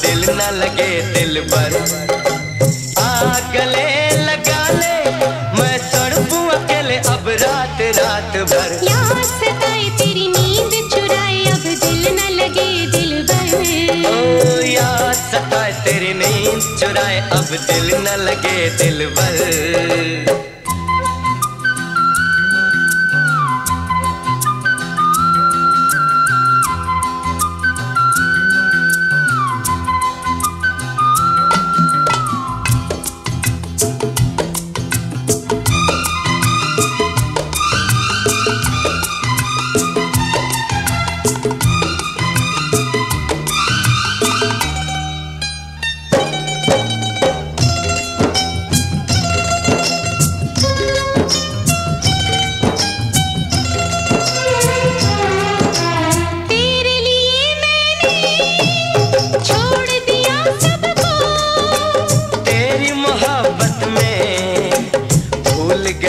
दिल न लगे दिल पर। आ गले लगा ले मैं तड़पू अकेले अब रात रात भर। याद सताए तेरी नींद चुराए अब दिल न लगे दिल भर। ओ याद सताए तेरी नींद चुराए अब दिल न लगे दिल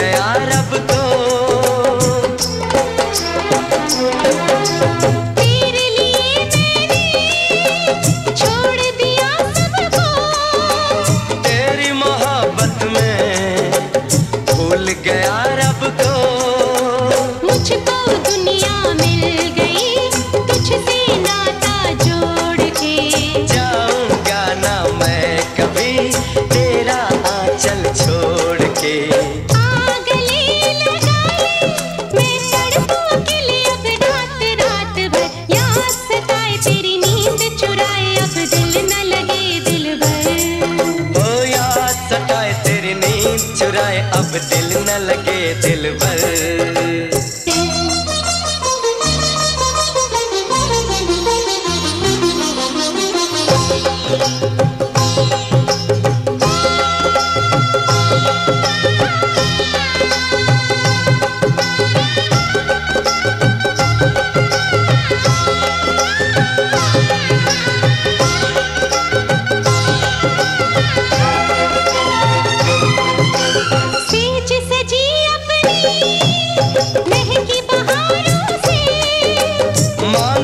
गया रब तो। भर अब दिल न लगे दिल भर।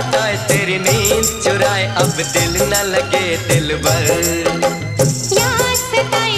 सताए तेरी नींद चुराए अब दिल न लगे दिल भर। यार सताए